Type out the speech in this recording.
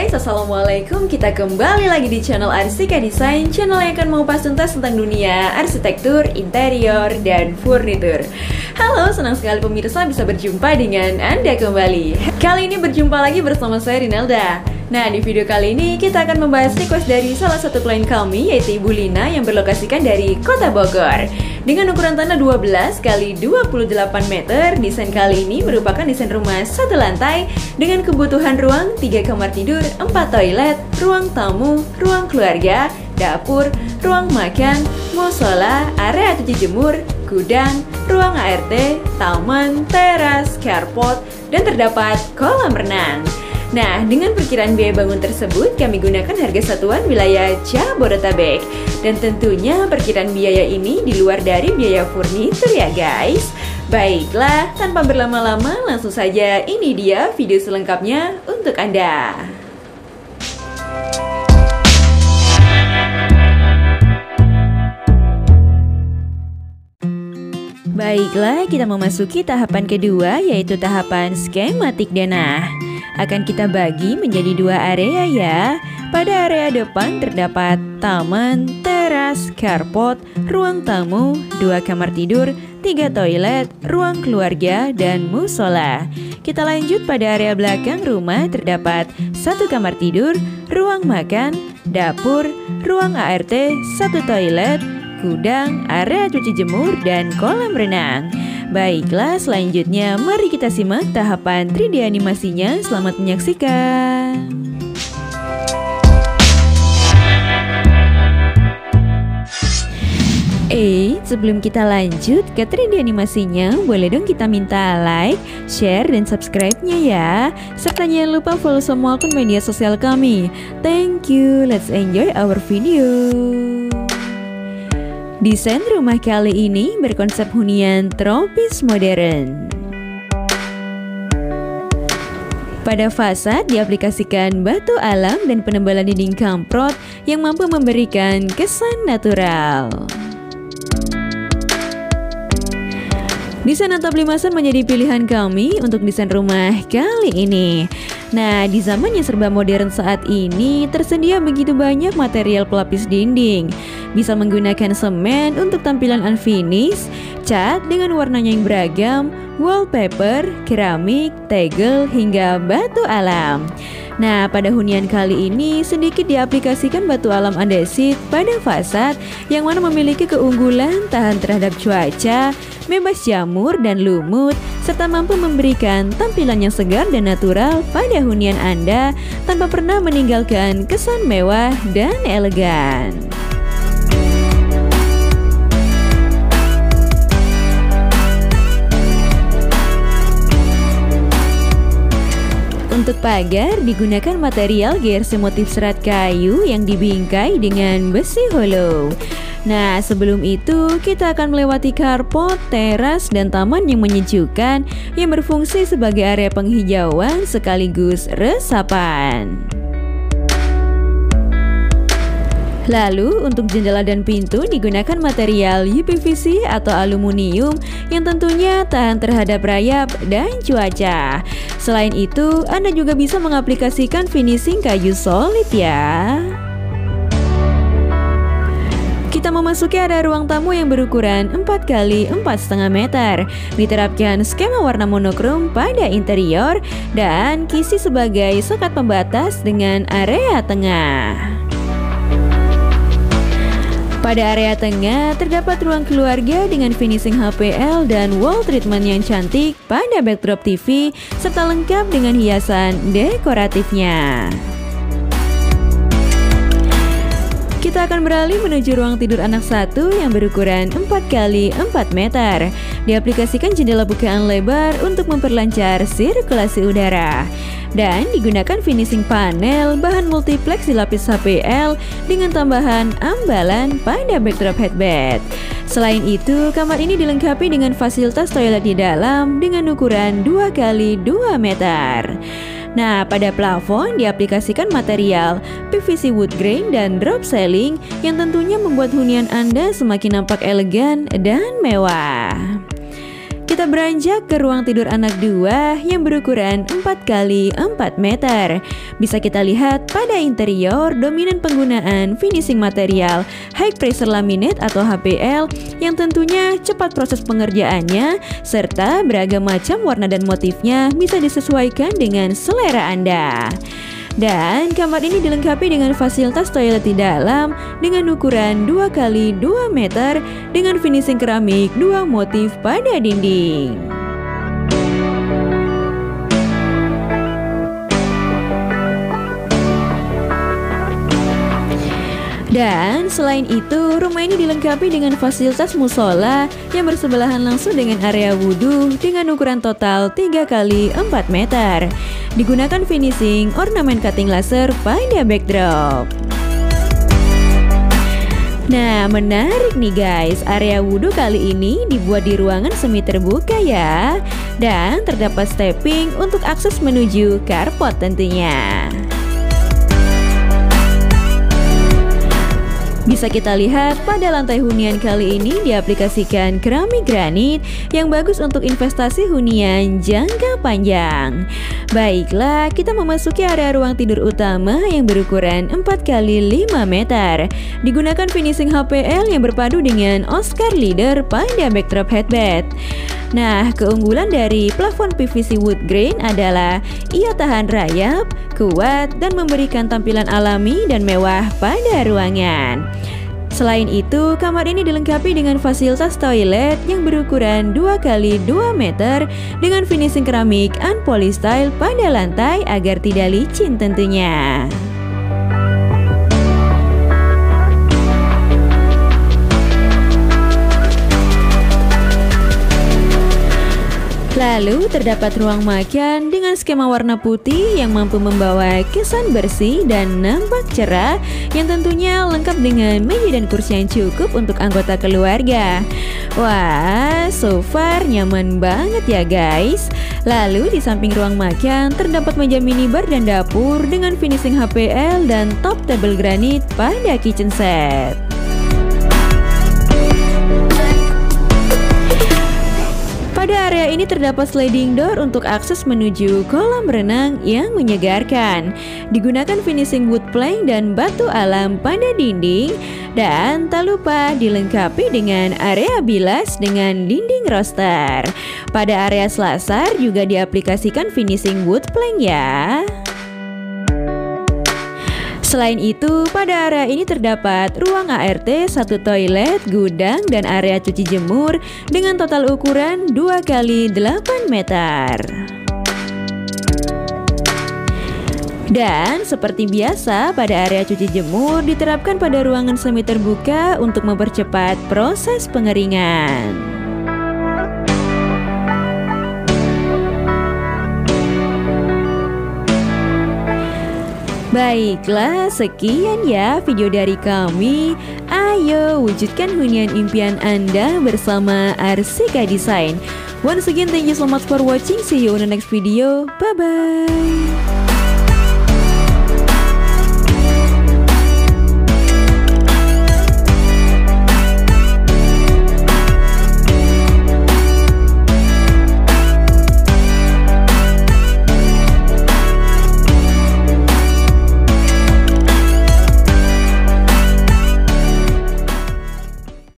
guys, Assalamualaikum. Kita kembali lagi di channel Arsika Design Channel yang akan mengupas tuntas tentang dunia arsitektur, interior, dan furnitur. Halo, senang sekali pemirsa bisa berjumpa dengan Anda kembali. Kali ini berjumpa lagi bersama saya Rinalda. Nah, di video kali ini kita akan membahas request dari salah satu klien kami yaitu Ibu Lina yang berlokasikan dari Kota Bogor. Dengan ukuran tanah 12 kali 28 meter, desain kali ini merupakan desain rumah satu lantai dengan kebutuhan ruang 3 kamar tidur, 4 toilet, ruang tamu, ruang keluarga, dapur, ruang makan, musola, area cuci jemur, gudang, ruang ART, taman, teras, carport, dan terdapat kolam renang. Nah, dengan perkiraan biaya bangun tersebut, kami gunakan harga satuan wilayah Jabodetabek. Dan tentunya perkiraan biaya ini di luar dari biaya furnitur ya guys. Baiklah, tanpa berlama-lama langsung saja ini dia video selengkapnya untuk Anda. Baiklah, kita memasuki tahapan kedua yaitu tahapan skematik denah akan kita bagi menjadi dua area ya. Pada area depan terdapat taman, teras, carport, ruang tamu, dua kamar tidur, tiga toilet, ruang keluarga, dan musola. Kita lanjut pada area belakang rumah terdapat satu kamar tidur, ruang makan, dapur, ruang ART, satu toilet, gudang, area cuci jemur, dan kolam renang. Baiklah, selanjutnya mari kita simak tahapan 3D animasinya. Selamat menyaksikan. Eh, sebelum kita lanjut ke 3D animasinya, boleh dong kita minta like, share, dan subscribe-nya ya. Serta jangan lupa follow semua akun media sosial kami. Thank you, let's enjoy our video. Desain rumah kali ini berkonsep hunian tropis modern. Pada fasad diaplikasikan batu alam dan penebalan dinding kamprot yang mampu memberikan kesan natural. Desain atap limasan menjadi pilihan kami untuk desain rumah kali ini. Nah, di zaman yang serba modern saat ini, tersedia begitu banyak material pelapis dinding. Bisa menggunakan semen untuk tampilan unfinished, cat dengan warnanya yang beragam, wallpaper, keramik, tegel, hingga batu alam. Nah, pada hunian kali ini sedikit diaplikasikan batu alam andesit pada fasad yang mana memiliki keunggulan tahan terhadap cuaca, bebas jamur dan lumut, serta mampu memberikan tampilan yang segar dan natural pada hunian Anda tanpa pernah meninggalkan kesan mewah dan elegan. Untuk pagar digunakan material GRC motif serat kayu yang dibingkai dengan besi hollow. Nah, sebelum itu kita akan melewati carport, teras, dan taman yang menyejukkan yang berfungsi sebagai area penghijauan sekaligus resapan. Lalu untuk jendela dan pintu digunakan material UPVC atau aluminium yang tentunya tahan terhadap rayap dan cuaca. Selain itu, Anda juga bisa mengaplikasikan finishing kayu solid ya. Kita memasuki area ruang tamu yang berukuran 4 kali 4,5 meter. Diterapkan skema warna monokrom pada interior dan kisi sebagai sekat pembatas dengan area tengah. Pada area tengah terdapat ruang keluarga dengan finishing HPL dan wall treatment yang cantik pada backdrop TV serta lengkap dengan hiasan dekoratifnya. Kita akan beralih menuju ruang tidur anak satu yang berukuran 4 kali 4 meter. Diaplikasikan jendela bukaan lebar untuk memperlancar sirkulasi udara. Dan digunakan finishing panel bahan multiplex dilapis HPL dengan tambahan ambalan pada backdrop headbed. Selain itu, kamar ini dilengkapi dengan fasilitas toilet di dalam dengan ukuran 2 kali 2 meter. Nah, pada plafon diaplikasikan material PVC wood grain dan drop ceiling yang tentunya membuat hunian Anda semakin nampak elegan dan mewah. Kita beranjak ke ruang tidur anak dua yang berukuran 4 kali 4 meter. Bisa kita lihat pada interior dominan penggunaan finishing material high pressure laminate atau HPL yang tentunya cepat proses pengerjaannya serta beragam macam warna dan motifnya bisa disesuaikan dengan selera Anda. Dan kamar ini dilengkapi dengan fasilitas toilet di dalam dengan ukuran 2 kali 2 meter dengan finishing keramik dua motif pada dinding. Dan selain itu, rumah ini dilengkapi dengan fasilitas musola yang bersebelahan langsung dengan area wudhu dengan ukuran total 3 kali 4 meter. Digunakan finishing ornamen cutting laser pada backdrop. Nah, menarik nih guys, area wudhu kali ini dibuat di ruangan semi terbuka ya. Dan terdapat stepping untuk akses menuju carport tentunya. Bisa kita lihat pada lantai hunian kali ini diaplikasikan keramik granit yang bagus untuk investasi hunian jangka panjang. Baiklah, kita memasuki area ruang tidur utama yang berukuran 4 kali 5 meter. Digunakan finishing HPL yang berpadu dengan Oscar Leader pada backdrop headbed. Nah, keunggulan dari plafon PVC wood grain adalah ia tahan rayap, kuat, dan memberikan tampilan alami dan mewah pada ruangan. Selain itu, kamar ini dilengkapi dengan fasilitas toilet yang berukuran 2 kali 2 meter dengan finishing keramik unpolistyle pada lantai agar tidak licin tentunya. Lalu terdapat ruang makan dengan skema warna putih yang mampu membawa kesan bersih dan nampak cerah yang tentunya lengkap dengan meja dan kursi yang cukup untuk anggota keluarga. Wah, so far nyaman banget ya guys. Lalu di samping ruang makan terdapat meja minibar dan dapur dengan finishing HPL dan top table granit pada kitchen set. Area ini terdapat sliding door untuk akses menuju kolam renang yang menyegarkan. Digunakan finishing wood plank dan batu alam pada dinding dan tak lupa dilengkapi dengan area bilas dengan dinding roster. Pada area selasar juga diaplikasikan finishing wood plank ya. Selain itu, pada area ini terdapat ruang ART, satu toilet, gudang, dan area cuci jemur dengan total ukuran 2 kali 8 meter. Dan seperti biasa pada area cuci jemur diterapkan pada ruangan semi terbuka untuk mempercepat proses pengeringan. Baiklah, sekian ya video dari kami. Ayo wujudkan hunian impian Anda bersama Arsika Design. Once again, thank you so much for watching. See you on the next video. Bye-bye.